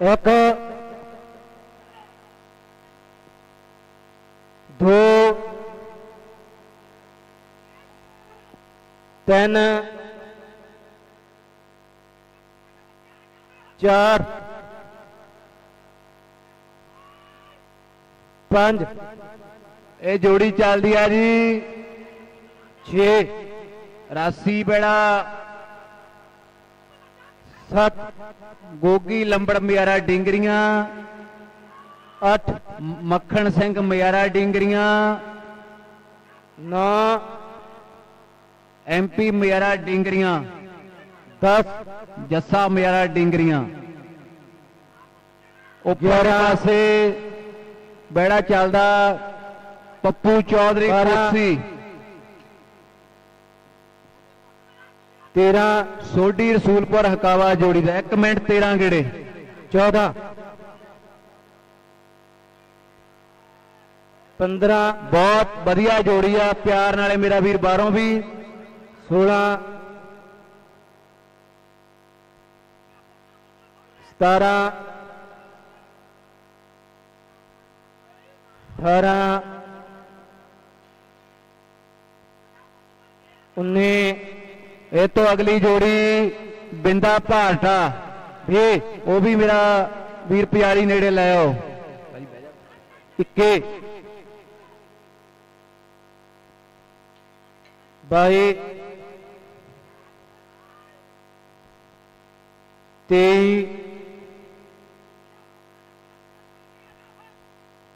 ਇੱਕ ਦੋ ਤਿੰਨ ਚਾਰ ਪੰਜ। ਇਹ ਜੋੜੀ ਚੱਲਦੀ ਆ ਜੀ। 6 ਰਾਸੀ ਬੇੜਾ। ਸੱਤ ਗੋਗੀ ਲੰਬੜ ਮਿਆਰਾ ਡਿੰਗਰੀਆਂ 8 ਮੱਖਣ ਸਿੰਘ ਮਿਆਰਾ ਡਿੰਗਰੀਆਂ 9 ਐਮਪੀ ਮਿਆਰਾ ਡਿੰਗਰੀਆਂ 10 ਜੱਸਾ ਮਿਆਰਾ ਡਿੰਗਰੀਆਂ ਉੱਪਰ। ਪਾਸੇ ਬੇੜਾ ਚੱਲਦਾ ਪੱਪੂ ਚੌਧਰੀ ਬਾਰਾਂ। 13 ਸੋਢੀ ਰਸੂਲਪੁਰ ਹਕਾਵਾ ਜੋੜੀ ਦਾ 1 ਮਿੰਟ 13 ਗੇੜੇ। 14 15 ਬਹੁਤ ਵਧੀਆ ਜੋੜੀ ਆ, ਪਿਆਰ ਨਾਲੇ ਮੇਰਾ ਵੀਰ ਬਾਹਰੋਂ ਵੀ। 16 17 18 19 ਇਹ ਤੋਂ ਅਗਲੀ ਜੋੜੀ ਬਿੰਦਾ ਭਾਰਟਾ ਵੀ ਉਹ ਵੀ ਮੇਰਾ ਵੀਰ ਪਿਆਰੀ ਨੇੜੇ ਲੈ ਆਓ। 21 22 23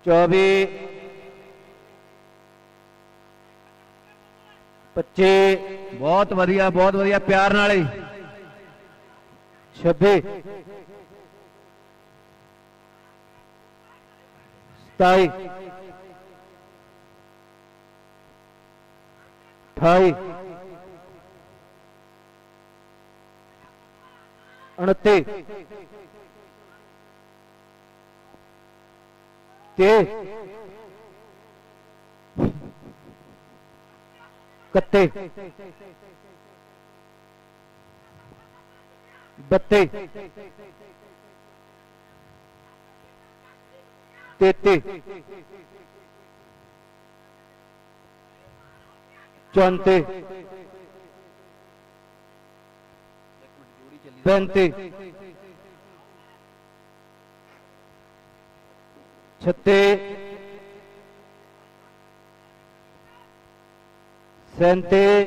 24 25 ਬਹੁਤ ਵਧੀਆ ਬਹੁਤ ਵਧੀਆ ਪਿਆਰ ਨਾਲੇ 26 27 28 29 ਤੇ ਕੱਤੇ ਬੱਤੇ ਤੇਤੇ। ਚੌਂਤੇ। ਪੈਂਤੇ। ਛੱਤੇ। ਸੈਂਤੇ,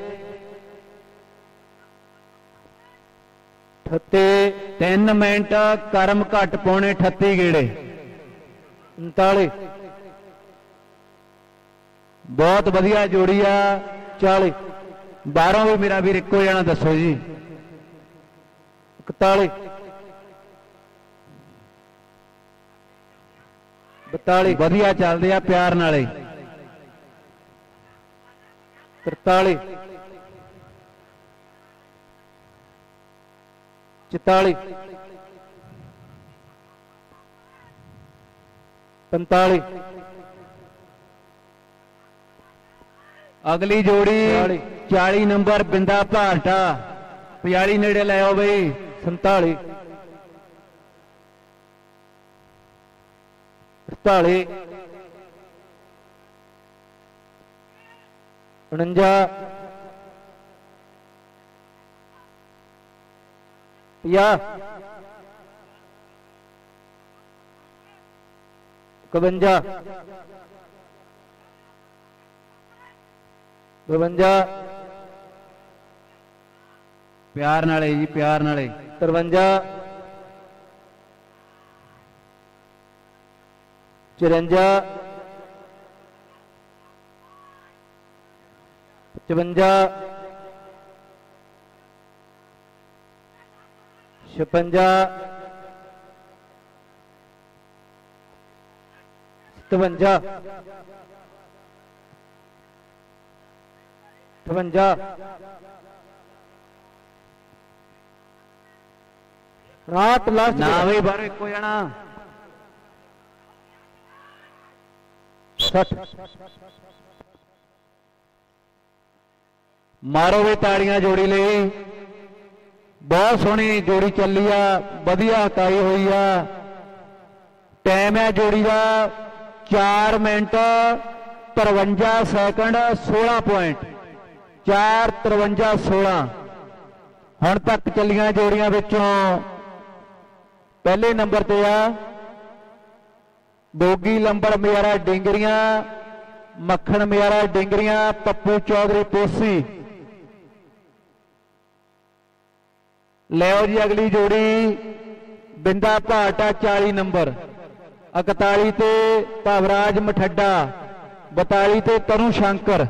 ਠੱਤੇ 3 ਮਿੰਟ, ਕਰਮ ਘੱਟ ਪੌਣੇ 38 ਗੇੜੇ। 39 ਬਹੁਤ ਵਧੀਆ ਜੋੜੀ ਆ 40 ਬਾਹਰੋਂ ਵੀ ਮੇਰਾ ਵੀਰ ਇੱਕੋ ਜਣਾ ਦੱਸੋ ਜੀ। 41 42 ਵਧੀਆ ਚੱਲਦੇ ਆ ਪਿਆਰ ਨਾਲੇ। 43 44 45 ਅਗਲੀ ਜੋੜੀ 40 40 ਨੰਬਰ ਬਿੰਦਾ ਭਾਰਟਾ 45 ਨੇੜੇ ਲੈ ਆਓ ਬਈ। 47 48 49 50 51 52 ਪਿਆਰ ਨਾਲੇ ਜੀ ਪਿਆਰ ਨਾਲੇ। 53 54 55 56 57 58 ਰਾਤ ਲਾਸਟ ਨਾ ਵੀ ਬਾਹਰ ਇੱਕੋ ਜਣਾ। 60 ਮਾਰੋ ਵੀ ਤਾੜੀਆਂ ਜੋੜੀ ਲਈ। ਬਹੁਤ ਸੋਹਣੀ ਜੋੜੀ ਚੱਲੀ ਆ, ਵਧੀਆ ਹਕਾਈ ਹੋਈ ਆ। ਟਾਈਮ ਹੈ ਜੋੜੀ ਦਾ 4 ਮਿੰਟ 53 ਸੈਕਿੰਡ 16 ਪੁਆਇੰਟ 4 53 16 ਹੁਣ ਤੱਕ ਚੱਲੀਆਂ ਜੋੜੀਆਂ ਵਿੱਚੋਂ ਪਹਿਲੇ ਨੰਬਰ ਤੇ ਆ। ਦੋਗੀ ਲੰਬੜ ਮਿਆਰਾ ਡਿੰਗਰੀਆਂ, ਮੱਖਣ ਮਿਆਰਾ ਡਿੰਗਰੀਆਂ, ਪੱਪੂ ਚੌਧਰੀ ਪੋਸੀ। ਲਿਓ ਜੀ ਅਗਲੀ ਜੋੜੀ, ਬਿੰਦਾ ਭਾਟਾ 40 ਨੰਬਰ। 41 ਤੇ ਭਵਰਾਜ ਮਠੱਡਾ 42 ਤੇ ਤਰੂ ਸ਼ੰਕਰ।